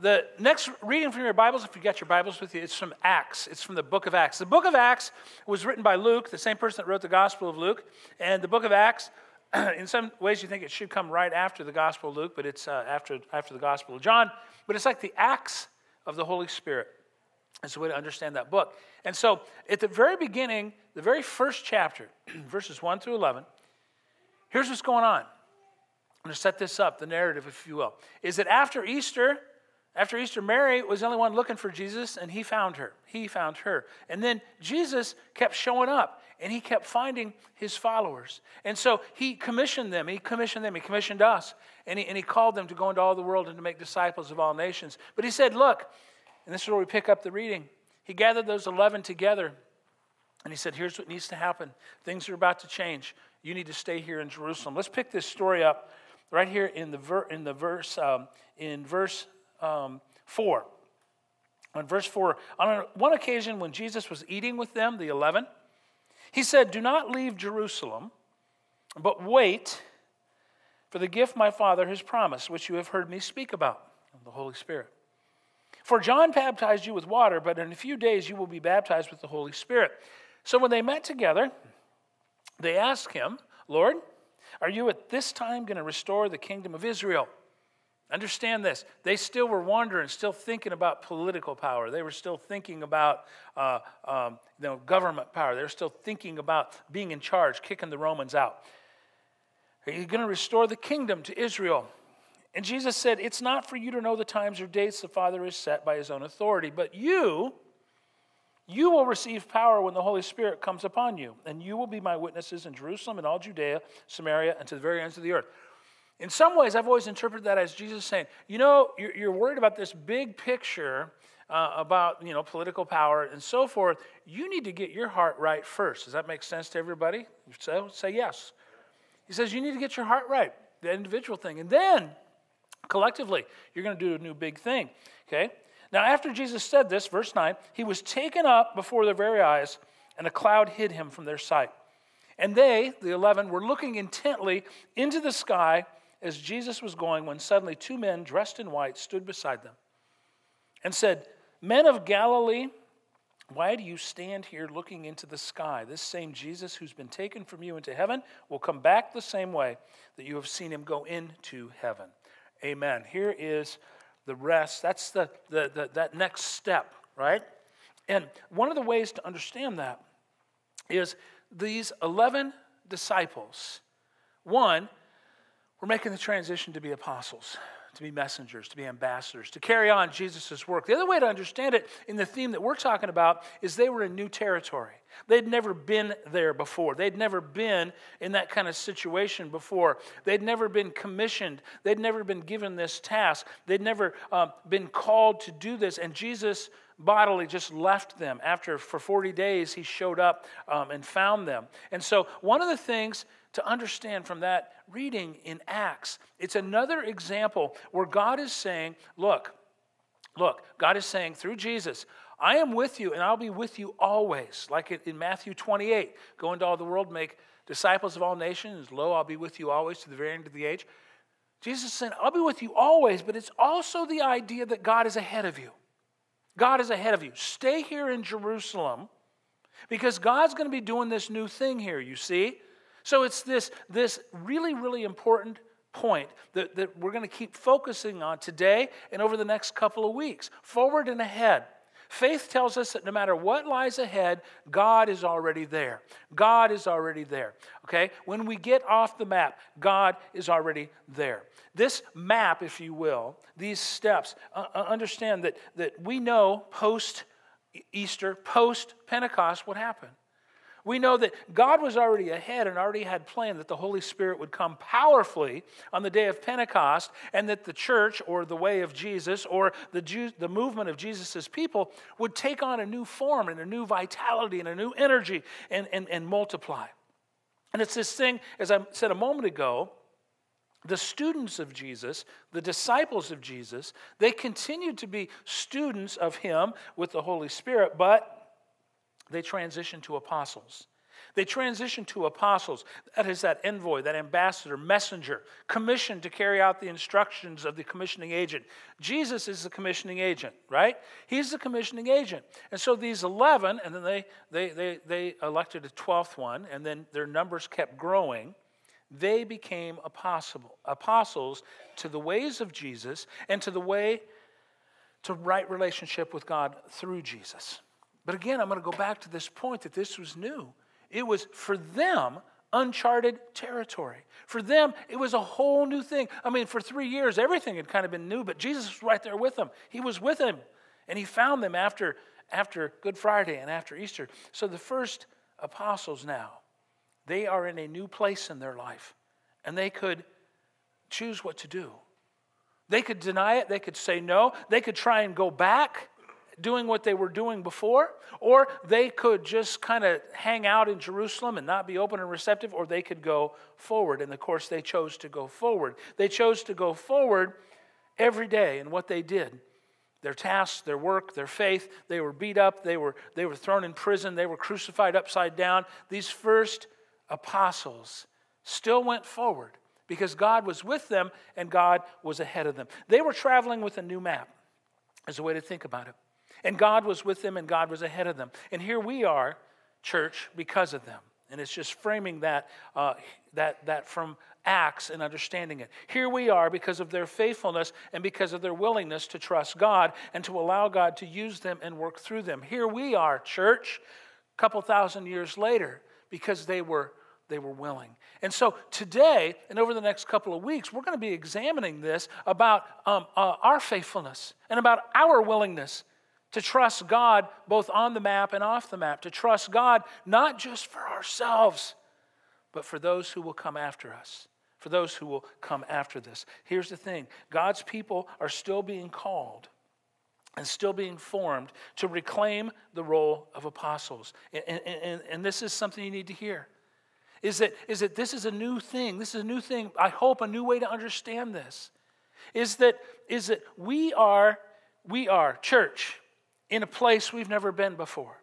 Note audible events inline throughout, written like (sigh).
the next reading from your Bibles, if you got your Bibles with you, it's from Acts. It's from the book of Acts. The book of Acts was written by Luke, the same person that wrote the Gospel of Luke. And the book of Acts, (clears throat) in some ways, you think it should come right after the Gospel of Luke, but it's uh, after, after the Gospel of John. But it's like the Acts of the Holy Spirit. That's a way to understand that book. And so, at the very beginning, the very first chapter, (clears throat) verses 1 through 11, here's what's going on. I'm going to set this up, the narrative, if you will. Is that after Easter, after Easter, Mary was the only one looking for Jesus, and he found her. He found her. And then Jesus kept showing up, and he kept finding his followers. And so he commissioned them. He commissioned them. He commissioned us. And he, and he called them to go into all the world and to make disciples of all nations. But he said, Look, and this is where we pick up the reading. He gathered those 11 together, and he said, Here's what needs to happen. Things are about to change. You need to stay here in Jerusalem. Let's pick this story up right here in the, ver- in the verse, um, in verse um, 4. On verse 4, on one occasion when Jesus was eating with them, the 11, he said, Do not leave Jerusalem, but wait for the gift my Father has promised, which you have heard me speak about, the Holy Spirit. For John baptized you with water, but in a few days you will be baptized with the Holy Spirit. So when they met together, they asked him, Lord, are you at this time going to restore the kingdom of Israel? Understand this. They still were wandering, still thinking about political power. They were still thinking about uh, um, you know, government power. They were still thinking about being in charge, kicking the Romans out. Are you going to restore the kingdom to Israel? And Jesus said, It's not for you to know the times or dates the Father has set by his own authority, but you, you will receive power when the Holy Spirit comes upon you, and you will be my witnesses in Jerusalem and all Judea, Samaria, and to the very ends of the earth. In some ways, I've always interpreted that as Jesus saying, you know, you're, you're worried about this big picture uh, about, you know, political power and so forth. You need to get your heart right first. Does that make sense to everybody? So say yes. He says you need to get your heart right, the individual thing. And then, collectively, you're going to do a new big thing, okay? Now, after Jesus said this, verse 9, he was taken up before their very eyes, and a cloud hid him from their sight. And they, the eleven, were looking intently into the sky as Jesus was going when suddenly two men dressed in white stood beside them and said, Men of Galilee, why do you stand here looking into the sky? This same Jesus who's been taken from you into heaven will come back the same way that you have seen him go into heaven. Amen. Here is the rest. That's the, the, the, that next step, right? And one of the ways to understand that is these 11 disciples, one, we're making the transition to be apostles, to be messengers, to be ambassadors, to carry on Jesus' work. The other way to understand it in the theme that we're talking about is they were in new territory. They'd never been there before. They'd never been in that kind of situation before. They'd never been commissioned. They'd never been given this task. They'd never um, been called to do this. And Jesus bodily just left them. After, for 40 days, he showed up um, and found them. And so, one of the things to understand from that reading in Acts, it's another example where God is saying, Look, look, God is saying through Jesus, I am with you and I'll be with you always. Like in Matthew 28, go into all the world, make disciples of all nations. Lo, I'll be with you always to the very end of the age. Jesus saying, I'll be with you always, but it's also the idea that God is ahead of you. God is ahead of you. Stay here in Jerusalem because God's going to be doing this new thing here, you see? So it's this, this really, really important point that, that we're going to keep focusing on today and over the next couple of weeks, forward and ahead. Faith tells us that no matter what lies ahead, God is already there. God is already there. Okay? When we get off the map, God is already there. This map, if you will, these steps, uh, uh understand that, that we know post Easter, post Pentecost, what happened. We know that God was already ahead and already had planned that the Holy Spirit would come powerfully on the day of Pentecost and that the church or the way of Jesus or the, the movement of Jesus' people would take on a new form and a new vitality and a new energy and, and, and multiply. And it's this thing, as I said a moment ago, the students of Jesus, the disciples of Jesus, they continued to be students of Him with the Holy Spirit, but they transitioned to apostles. They transitioned to apostles. That is that envoy, that ambassador, messenger, commissioned to carry out the instructions of the commissioning agent. Jesus is the commissioning agent, right? He's the commissioning agent. And so these 11, and then they, they, they, they elected a 12th one, and then their numbers kept growing. They became apostle, apostles to the ways of Jesus and to the way to right relationship with God through Jesus. But again, I'm going to go back to this point that this was new. It was for them uncharted territory. For them, it was a whole new thing. I mean, for three years, everything had kind of been new, but Jesus was right there with them. He was with them, and he found them after, after Good Friday and after Easter. So the first apostles now, they are in a new place in their life, and they could choose what to do. They could deny it, they could say no, they could try and go back doing what they were doing before, or they could just kind of hang out in Jerusalem and not be open and receptive, or they could go forward. And of course, they chose to go forward. They chose to go forward every day in what they did. Their tasks, their work, their faith, they were beat up, they were, they were thrown in prison, they were crucified upside down. These first apostles still went forward because God was with them and God was ahead of them. They were traveling with a new map, as a way to think about it. And God was with them and God was ahead of them. And here we are, church, because of them. And it's just framing that, uh, that, that from Acts and understanding it. Here we are because of their faithfulness and because of their willingness to trust God and to allow God to use them and work through them. Here we are, church, a couple thousand years later, because they were they were willing. And so today, and over the next couple of weeks, we're going to be examining this about um, uh, our faithfulness and about our willingness to trust God both on the map and off the map, to trust God not just for ourselves, but for those who will come after us, for those who will come after this. Here's the thing God's people are still being called and still being formed to reclaim the role of apostles. And, and, and, this is something you need to hear. Is that, is that this is a new thing. This is a new thing. I hope a new way to understand this. Is that, is that we are, we are, church, in a place we've never been before.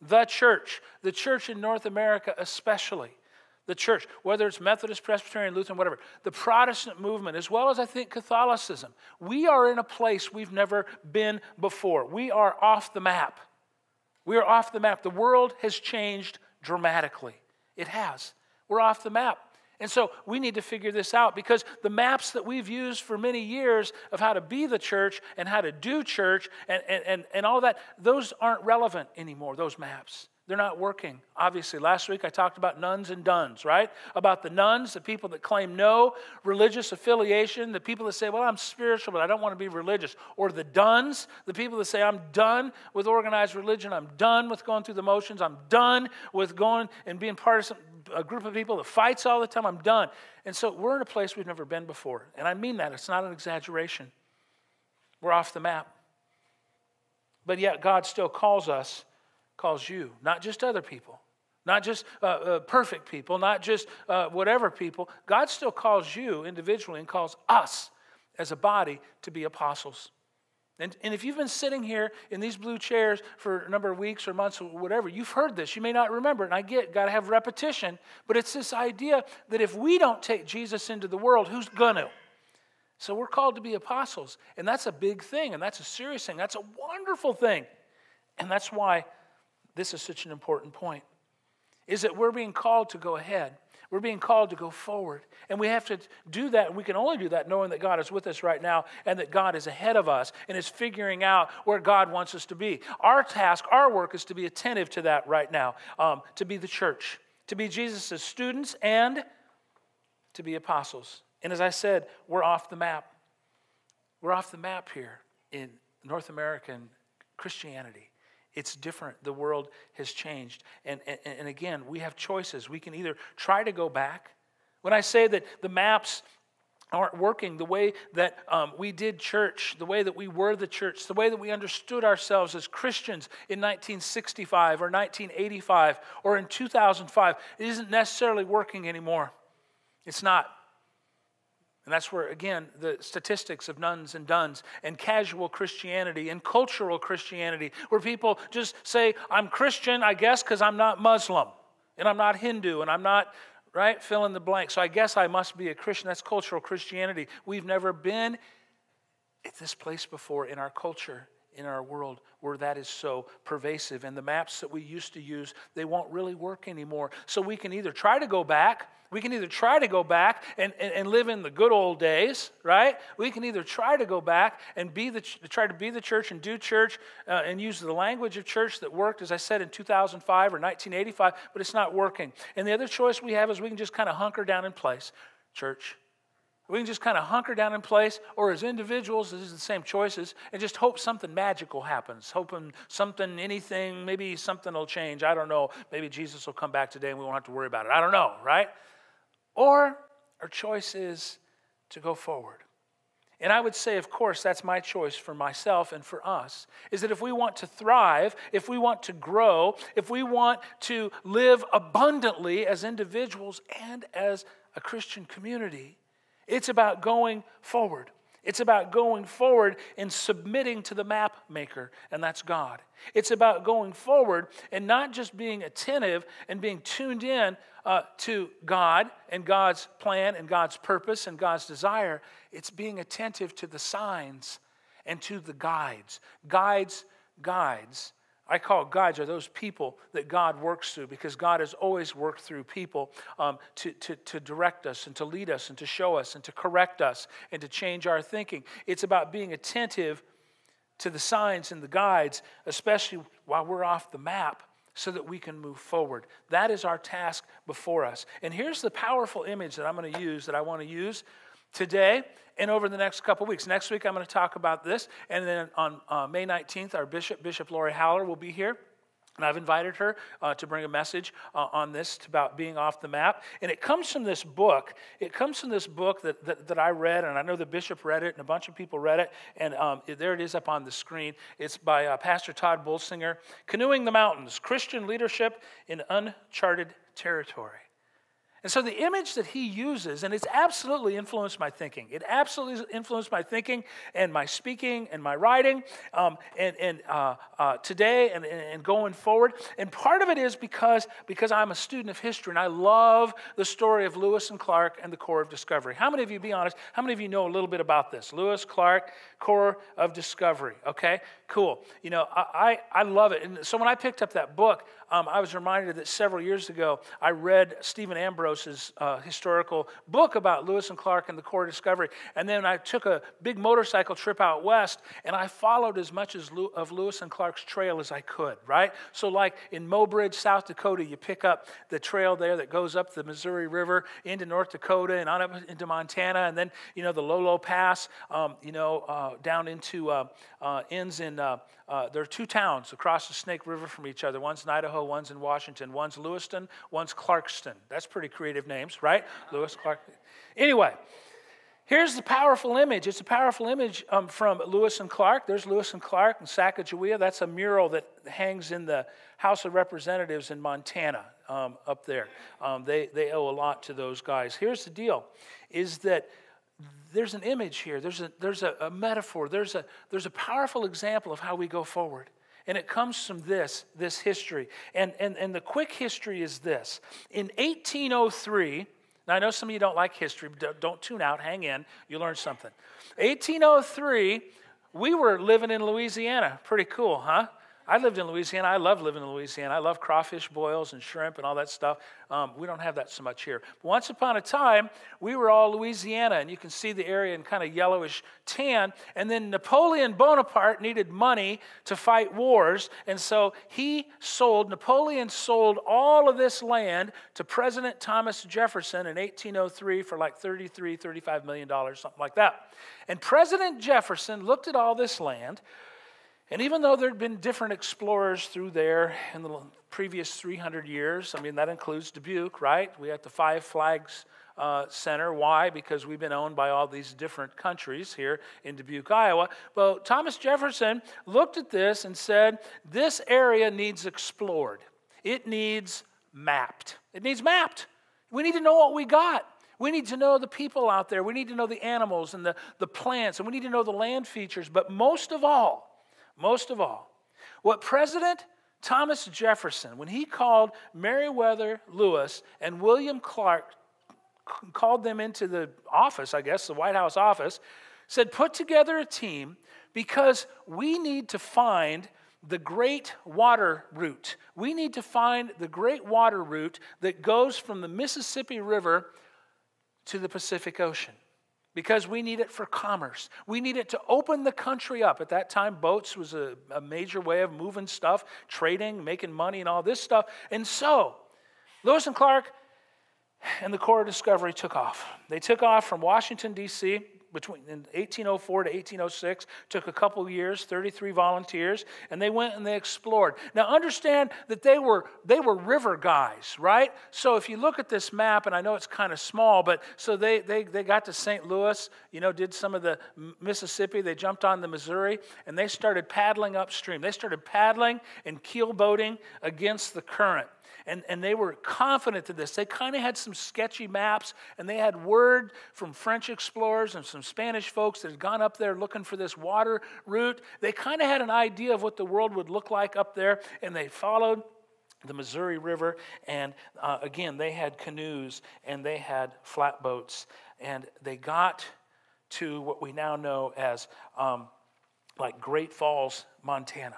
The church, the church in North America especially, the church, whether it's Methodist, Presbyterian, Lutheran, whatever, the Protestant movement, as well as I think Catholicism, we are in a place we've never been before. We are off the map. We are off the map. The world has changed dramatically. It has. We're off the map. And so we need to figure this out because the maps that we've used for many years of how to be the church and how to do church and, and, and, and all that, those aren't relevant anymore, those maps. They're not working. Obviously, last week I talked about nones and dones, right? About the nones, the people that claim no religious affiliation, the people that say, well, I'm spiritual, but I don't want to be religious. Or the dones, the people that say, I'm done with organized religion. I'm done with going through the motions. I'm done with going and being part of some, a group of people that fights all the time. I'm done. And so we're in a place we've never been before. And I mean that. It's not an exaggeration. We're off the map. But yet, God still calls us, calls you, not just other people, not just uh, uh, perfect people, not just uh, whatever people. God still calls you individually and calls us as a body to be apostles. And, and if you've been sitting here in these blue chairs for a number of weeks or months or whatever, you've heard this. You may not remember it. And I get, got to have repetition. But it's this idea that if we don't take Jesus into the world, who's going to? So we're called to be apostles. And that's a big thing. And that's a serious thing. That's a wonderful thing. And that's why this is such an important point. Is that we're being called to go ahead. We're being called to go forward. And we have to do that. And we can only do that knowing that God is with us right now and that God is ahead of us and is figuring out where God wants us to be. Our task, our work is to be attentive to that right now, um, to be the church, to be Jesus' students, and to be apostles. And as I said, we're off the map. We're off the map here in North American Christianity. It's different. The world has changed. And, and, and again, we have choices. We can either try to go back. When I say that the maps aren't working the way that um, we did church, the way that we were the church, the way that we understood ourselves as Christians in 1965 or 1985 or in 2005, it isn't necessarily working anymore. It's not. And that's where, again, the statistics of nones and dones and casual Christianity and cultural Christianity, where people just say, I'm Christian, I guess, because I'm not Muslim. and I'm not Hindu, and I'm not, right, fill in the blank. So I guess I must be a Christian. That's cultural Christianity. We've never been at this place before in our culture in our world where that is so pervasive. And the maps that we used to use, they won't really work anymore. So we can either try to go back, we can either try to go back and, and, and live in the good old days, right? We can either try to go back and be the, try to be the church and do church uh, and use the language of church that worked, as I said, in 2005 or 1985, but it's not working. And the other choice we have is we can just kind of hunker down in place. Church, we can just kind of hunker down in place, or as individuals, this is the same choices, and just hope something magical happens. Hoping something, anything, maybe something will change. I don't know. Maybe Jesus will come back today and we won't have to worry about it. I don't know, right? Or our choice is to go forward. And I would say, of course, that's my choice for myself and for us, is that if we want to thrive, if we want to grow, if we want to live abundantly as individuals and as a Christian community, it's about going forward. It's about going forward and submitting to the map maker, and that's God. It's about going forward and not just being attentive and being tuned in uh, to God and God's plan and God's purpose and God's desire. It's being attentive to the signs and to the guides. Guides, guides I call guides are those people that God works through because God has always worked through people um, to, to, to direct us and to lead us and to show us and to correct us and to change our thinking. It's about being attentive to the signs and the guides, especially while we're off the map, so that we can move forward. That is our task before us. And here's the powerful image that I'm going to use, that I want to use today and over the next couple weeks. Next week, I'm going to talk about this. And then on uh, May 19th, our bishop, Bishop Laurie Haller, will be here. And I've invited her uh, to bring a message uh, on this about being off the map. And it comes from this book. It comes from this book that, that, that I read, and I know the bishop read it, and a bunch of people read it. And um, there it is up on the screen. It's by uh, Pastor Tod Bolsinger Canoeing the Mountains Christian Leadership in Uncharted Territory. And so the image that he uses, and it's absolutely influenced my thinking. It absolutely influenced my thinking and my speaking and my writing um, and, and uh, uh, today and, and going forward. And part of it is because, because I'm a student of history and I love the story of Lewis and Clark and the Corps of Discovery. How many of you, be honest, how many of you know a little bit about this? Lewis, Clark, Corps of Discovery. Okay, cool. You know, I, I, love it. And so when I picked up that book, um, I was reminded that several years ago I read Stephen Ambrose's uh, historical book about Lewis and Clark and the Corps of Discovery. And then I took a big motorcycle trip out west and I followed as much as of Lewis and Clark's trail as I could, right? So, like in Mobridge, South Dakota, you pick up the trail there that goes up the Missouri River into North Dakota and on up into Montana, and then, you know, the Lolo Pass, um, you know, uh, down into uh, uh ends in uh, uh, there are two towns across the Snake River from each other. One's in Idaho, one's in Washington. One's Lewiston, one's Clarkston. That's pretty creative names, right? (laughs) Lewis, Clark. Anyway, here's the powerful image. It's a powerful image um, from Lewis and Clark. There's Lewis and Clark in Sacagawea. That's a mural that hangs in the House of Representatives in Montana um, up there. Um, they, they owe a lot to those guys. Here's the deal is that there's an image here, there's a, there's a, a metaphor, there's a, there's a powerful example of how we go forward. And it comes from this, this history. And, and, and the quick history is this. In 1803, now I know some of you don't like history, but don't tune out, hang in, you learn something. 1803, we were living in Louisiana. Pretty cool, huh? I lived in Louisiana. I love living in Louisiana. I love crawfish boils and shrimp and all that stuff. Um, we don't have that so much here. But once upon a time, we were all Louisiana, and you can see the area in kind of yellowish tan. And then Napoleon Bonaparte needed money to fight wars, and so he sold, Napoleon sold all of this land to President Thomas Jefferson in 1803 for like 33, 35 million dollars, something like that. And President Jefferson looked at all this land and even though there had been different explorers through there in the previous 300 years, I mean, that includes Dubuque, right? We had the Five Flags uh, Center. Why? Because we've been owned by all these different countries here in Dubuque, Iowa. But Thomas Jefferson looked at this and said, This area needs explored, it needs mapped. It needs mapped. We need to know what we got. We need to know the people out there. We need to know the animals and the, the plants, and we need to know the land features. But most of all, most of all, what President Thomas Jefferson, when he called Meriwether Lewis and William Clark, called them into the office, I guess, the White House office, said, put together a team because we need to find the great water route. We need to find the great water route that goes from the Mississippi River to the Pacific Ocean because we need it for commerce. We need it to open the country up. At that time, boats was a, a, major way of moving stuff, trading, making money, and all this stuff. And so, Lewis and Clark and the Corps of Discovery took off. They took off from Washington, D.C., between 1804 to 1806 took a couple years 33 volunteers and they went and they explored. Now understand that they were they were river guys right? So if you look at this map and i know it's kind of small but so they they, they got to st louis you know did some of the mississippi they jumped on the missouri and they started paddling upstream. They started paddling and keel boating against the current and, and they were confident in this. They kind of had some sketchy maps, and they had word from French explorers and some Spanish folks that had gone up there looking for this water route. They kind of had an idea of what the world would look like up there, and they followed the Missouri River. And uh, again, they had canoes and they had flatboats, and they got to what we now know as um, like Great Falls, Montana.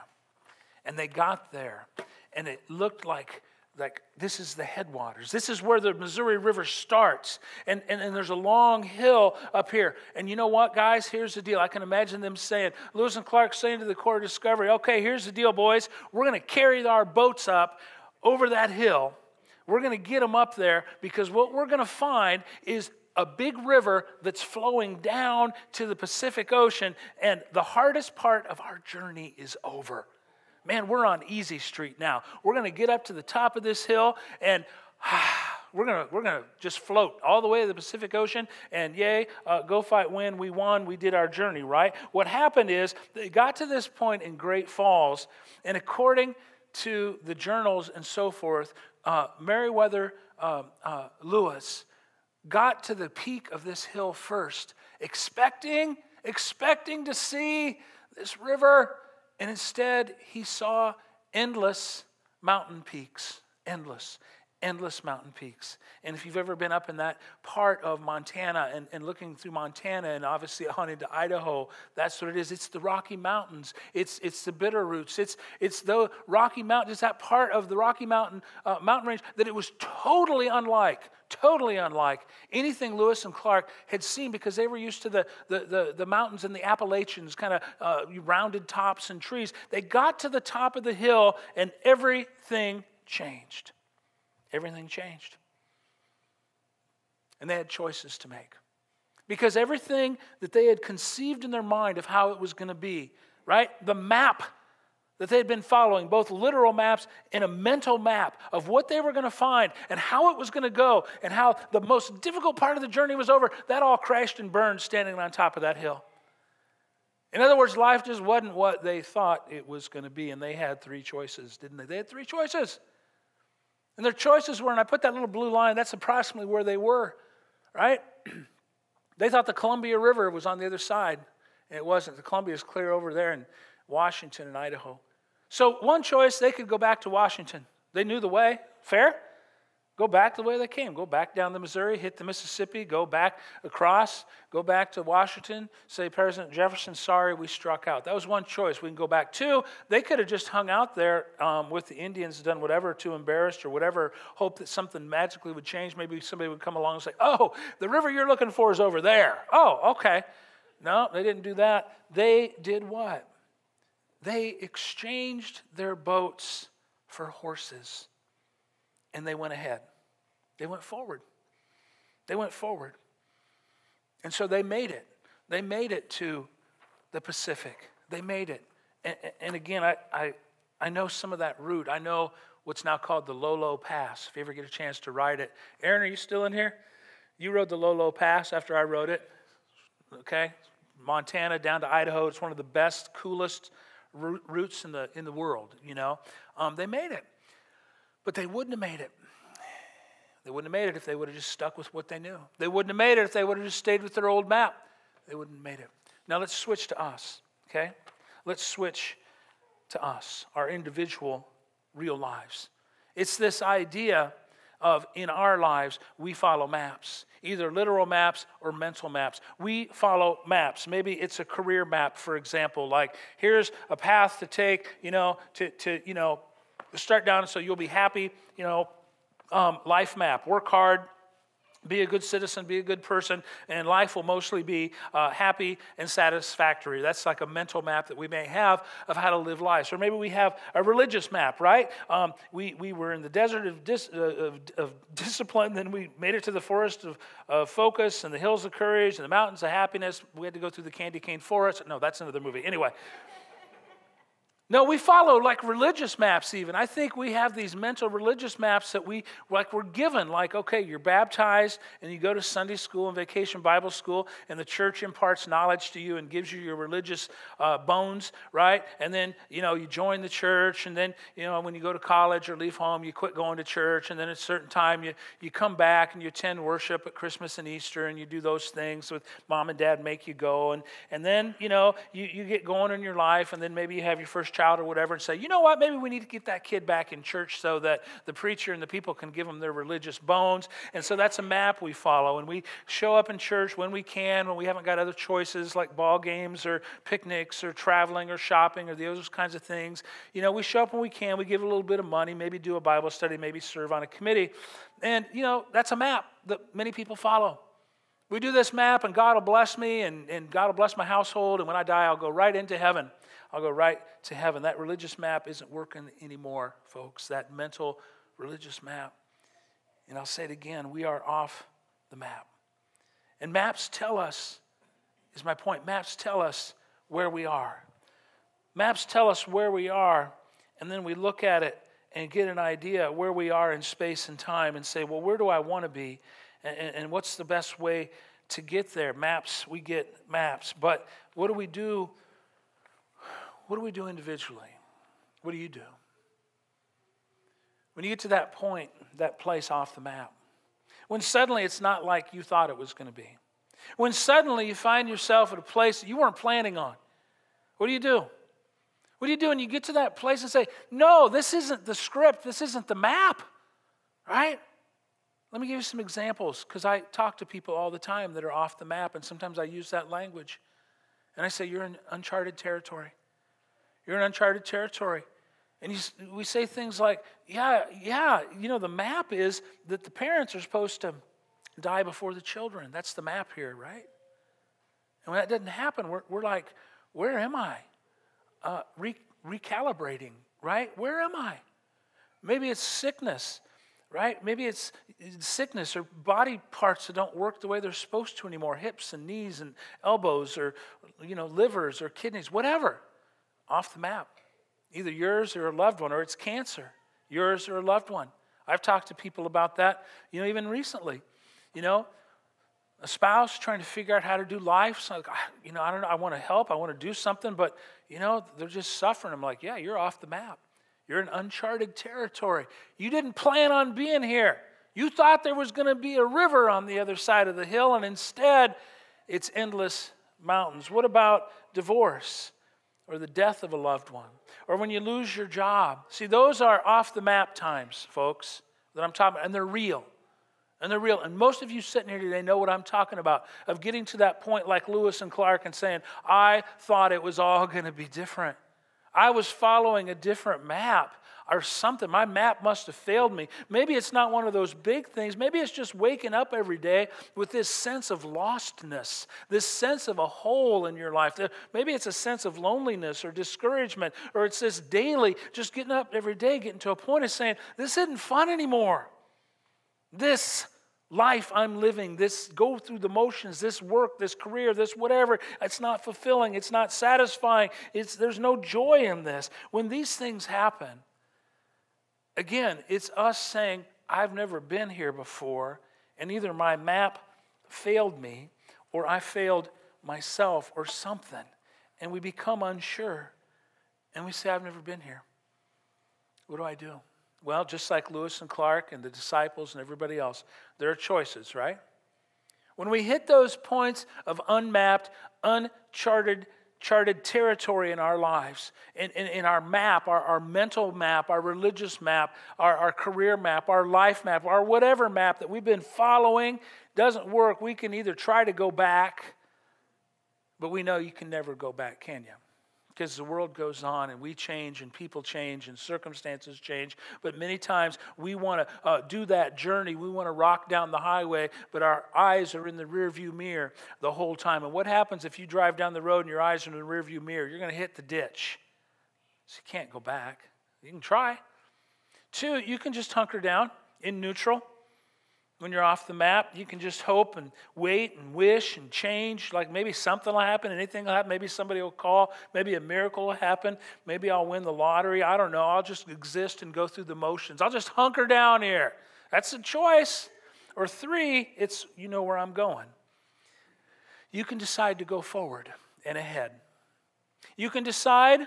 And they got there, and it looked like like this is the headwaters. This is where the missouri river starts. And, and, and there's a long hill up here. And you know what guys? Here's the deal. I can imagine them saying lewis and clark saying to the corps of discovery okay here's the deal boys. We're going to carry our boats up over that hill. We're going to get them up there because what we're going to find is a big river that's flowing down to the pacific ocean and the hardest part of our journey is over man, we're on easy street now. We're going to get up to the top of this hill and (sighs) we're going to we're to just float all the way to the Pacific Ocean and yay, uh, go fight win, we won, we did our journey, right? What happened is they got to this point in Great Falls and according to the journals and so forth, uh, Meriwether uh, uh Lewis got to the peak of this hill first, expecting expecting to see this river and instead, he saw endless mountain peaks, endless endless mountain peaks. And if you've ever been up in that part of Montana and, and looking through Montana and obviously (laughs) on into Idaho, that's what it is. It's the Rocky Mountains, it's, it's the Bitterroots, it's, it's the Rocky Mountains, that part of the Rocky Mountain uh, mountain range that it was totally unlike. Totally unlike anything Lewis and Clark had seen because they were used to the, the, the, the mountains and the Appalachians, kind of uh, rounded tops and trees. They got to the top of the hill and everything changed everything changed. And they had choices to make. Because everything that they had conceived in their mind of how it was going to be, right? The map that they had been following, both literal maps and a mental map of what they were going to find and how it was going to go and how the most difficult part of the journey was over, that all crashed and burned standing on top of that hill. In other words, life just wasn't what they thought it was going to be, and they had three choices, didn't they? They had three choices. And their choices were, and I put that little blue line, that's approximately where they were, right? (clears throat) they thought the Columbia River was on the other side, and it wasn't. The Columbia is clear over there in Washington and Idaho. So, one choice, they could go back to Washington. They knew the way. Fair? Go back the way they came. Go back down the Missouri, hit the Mississippi, go back across, go back to Washington, say, President Jefferson, sorry, we struck out. That was one choice. We can go back. Two, they could have just hung out there um, with the Indians, done whatever, too embarrassed or whatever, hope that something magically would change. Maybe somebody would come along and say, oh, the river you're looking for is over there. Oh, okay. No, they didn't do that. They did what? They exchanged their boats for horses and they went ahead. They went forward. They went forward. And so they made it. They made it to the Pacific. They made it. And, and again, I, I, I know some of that route. I know what's now called the Lolo Pass, if you ever get a chance to ride it. Aaron, are you still in here? You rode the Lolo Pass after I rode it. Okay? Montana down to Idaho. It's one of the best, coolest routes in the, in the world, you know. Um, they made it. But they wouldn't have made it. They wouldn't have made it if they would have just stuck with what they knew. They wouldn't have made it if they would have just stayed with their old map. They wouldn't have made it. Now let's switch to us, okay? Let's switch to us, our individual real lives. It's this idea of in our lives, we follow maps, either literal maps or mental maps. We follow maps. Maybe it's a career map, for example, like here's a path to take, you know, to, to you know, start down so you'll be happy, you know, um, life map. Work hard, be a good citizen, be a good person, and life will mostly be uh, happy and satisfactory. That's like a mental map that we may have of how to live lives. Or maybe we have a religious map, right? Um, we, we were in the desert of, dis, uh, of, of, (laughs) discipline, then we made it to the forest of, of focus and the hills of courage and the mountains of happiness. We had to go through the candy cane forest. No, that's another movie. Anyway. No, we follow like religious maps, even. I think we have these mental religious maps that we, like, we're given. Like, okay, you're baptized and you go to Sunday school and vacation Bible school, and the church imparts knowledge to you and gives you your religious uh, bones, right? And then, you know, you join the church, and then, you know, when you go to college or leave home, you quit going to church, and then at a certain time, you, you come back and you attend worship at Christmas and Easter, and you do those things with mom and dad make you go. And, and then, you know, you, you get going in your life, and then maybe you have your first child or whatever and say, you know what, maybe we need to get that kid back in church so that the preacher and the people can give them their religious bones. And so that's a map we follow. And we show up in church when we can, when we haven't got other choices like ball games or picnics or traveling or shopping or those kinds of things. You know, we show up when we can, we give a little bit of money, maybe do a Bible study, maybe serve on a committee. And, you know, that's a map that many people follow. We do this map, and God will bless me, and, and God will bless my household, and when I die, I'll go right into heaven. I'll go right to heaven. That religious map isn't working anymore, folks. That mental religious map. And I'll say it again we are off the map. And maps tell us, is my point, maps tell us where we are. Maps tell us where we are, and then we look at it and get an idea where we are in space and time and say, well, where do I want to be? And, and what's the best way to get there? Maps, we get maps. But what do we do what do we do individually? What do you do? When you get to that point, that place off the map, when suddenly it's not like you thought it was going to be, when suddenly you find yourself at a place that you weren't planning on, what do you do? What do you do when you get to that place and say, No, this isn't the script, this isn't the map, right? Let me give you some examples because I talk to people all the time that are off the map, and sometimes I use that language. And I say, You're in uncharted territory. You're in uncharted territory. And we say things like, yeah, yeah, you know, the map is that the parents are supposed to die before the children. That's the map here, right? And when that doesn't happen, we're, we're like, where am I? Uh, re- recalibrating, right? Where am I? Maybe it's sickness, right? Maybe it's sickness or body parts that don't work the way they're supposed to anymore hips and knees and elbows or, you know, livers or kidneys, whatever off the map. Either yours or a loved one, or it's cancer, yours or a loved one. I've talked to people about that, you know, even recently. You know, a spouse trying to figure out how to do life. So, like, ah, you know, I don't know, I want to help, I want to do something, but, you know, they're just suffering. I'm like, yeah, you're off the map. You're in uncharted territory. You didn't plan on being here. You thought there was going to be a river on the other side of the hill, and instead, it's endless mountains. What about divorce? Or the death of a loved one, or when you lose your job. See, those are off the map times, folks, that I'm talking about, and they're real. And they're real. And most of you sitting here today know what I'm talking about of getting to that point like Lewis and Clark and saying, I thought it was all (laughs) going to be different. I was following a different map or something. My map must have failed me. Maybe it's not one of those big things. Maybe it's just waking up every day with this sense of lostness, this sense of a hole in your life. Maybe it's a sense of loneliness or discouragement, or it's this daily, just getting up every day, getting to a point of saying, This isn't fun anymore. This life I'm living, this go through the motions, this work, this career, this whatever, it's not fulfilling, it's not satisfying, it's, there's no joy in this. When these things happen, Again, it's us saying, I've never been here before, and either my map failed me or I failed myself or something. And we become unsure. And we say, I've never been here. What do I do? Well, just like Lewis and Clark and the disciples and everybody else, there are choices, right? When we hit those points of unmapped, uncharted charted territory in our lives, in, in, in our map, our, our mental map, our religious map, our, our career map, our life map, our whatever map that we've been following doesn't work, we can either try to go back, but we know you can never go back, can you? Because the world goes on and we change and people change and circumstances change. But many times we want to uh, do that journey. We want to rock down the highway, but our eyes are in the rearview mirror the whole time. And what happens if you drive down the road and your eyes are in the rearview mirror? You're going to hit the ditch. So you can't go back. You can try. Two, you can just hunker down in neutral when you're off the map. You can just hope and wait and wish and change. Like maybe something will happen, anything will happen. Maybe somebody will call. Maybe a miracle will happen. Maybe I'll win the lottery. I don't know. I'll just exist and go through the motions. I'll just hunker down here. That's a choice. Or three, it's you know where I'm going. You can decide to go forward and ahead. You can decide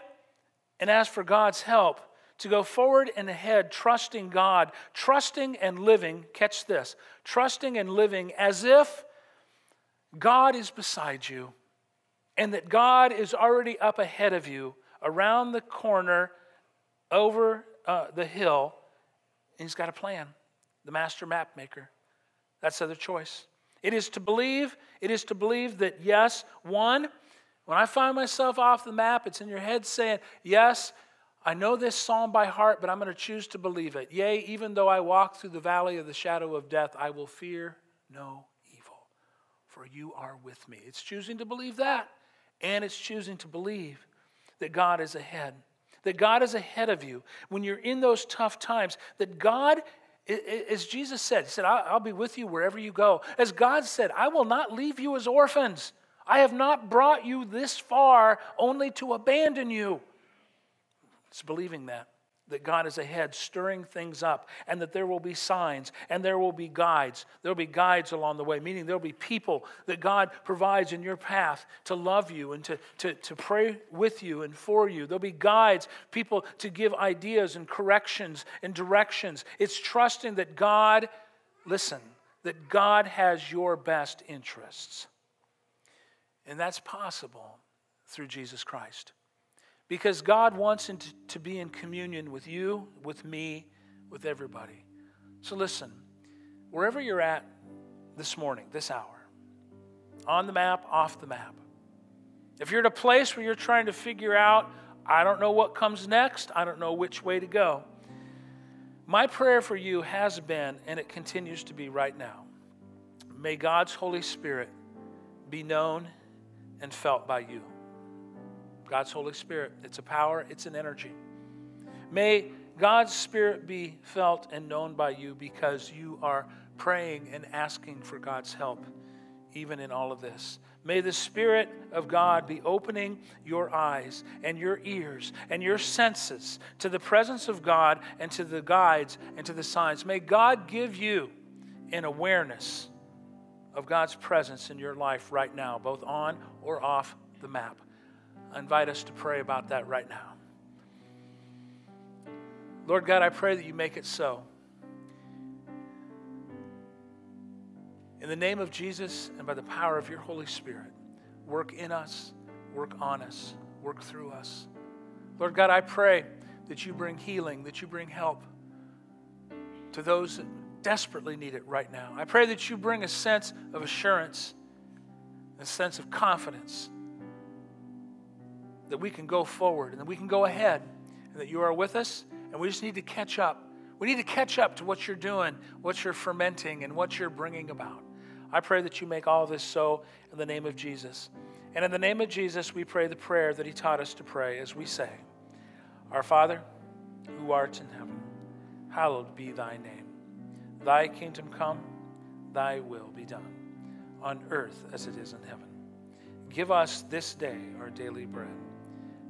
and ask for God's help to go forward and ahead, trusting God, trusting and living, catch this, trusting and living as if God is beside you and that God is already up ahead of you, around the corner, over uh, the hill, and He's got a plan. The master map maker. That's the other choice. It is to believe, it is to believe that, yes, one, when I find myself off the map, it's in your head saying, Yes, I know this psalm by heart, but I'm going to choose to believe it. Yea, even though I walk through the valley of the shadow of death, I will fear no evil, for you are with me. It's choosing to believe that, and it's choosing to believe that God is ahead, that God is ahead of you. When you're in those tough times, that God as Jesus said, He said, I'll be with you wherever you go. As God said, I will not leave you as orphans. I have not brought you this far only to abandon you. It's believing that. That God is ahead, stirring things up, and that there will be signs and there will be guides. There will be guides along the way, meaning there will be people that God provides in your path to love you and to, to, to pray with you and for you. There'll be guides, people to give ideas and corrections and directions. It's trusting that God, listen, that God has your best interests. And that's possible through Jesus Christ. Because God wants to, to be in communion with you, with me, with everybody. So listen, wherever you're at this morning, this hour, on the map, off the map, if you're at a place where you're trying to figure out, I don't know what comes next, I don't know which way to go, my prayer for you has been, and it continues to be right now, may God's Holy Spirit be known and felt by you. God's Holy Spirit. It's a power, it's an energy. May God's Spirit be felt and known by you because you are praying and asking for God's help, even in all of this. May the Spirit of God be opening your eyes and your ears and your senses to the presence of God and to the guides and to the signs. May God give you an awareness of God's presence in your life right now, both on or off the map. I invite us to pray about that right now. Lord God, I pray that you make it so. In the name of Jesus and by the power of your Holy Spirit, work in us, work on us, work through us. Lord God, I pray that you bring healing, that you bring help to those that desperately need it right now. I pray that you bring a sense of assurance, a sense of confidence that we can go forward and that we can go ahead and that you are with us and we just need to catch up. We need to catch up to what you're doing, what you're fermenting, and what you're bringing about. I pray that you make all this so in the name of Jesus. And in the name of Jesus, we pray the prayer that he taught us to pray as we say, Our Father, who art in heaven, hallowed be thy name. Thy kingdom come, thy will be done, on earth as it is in heaven. Give us this day our daily bread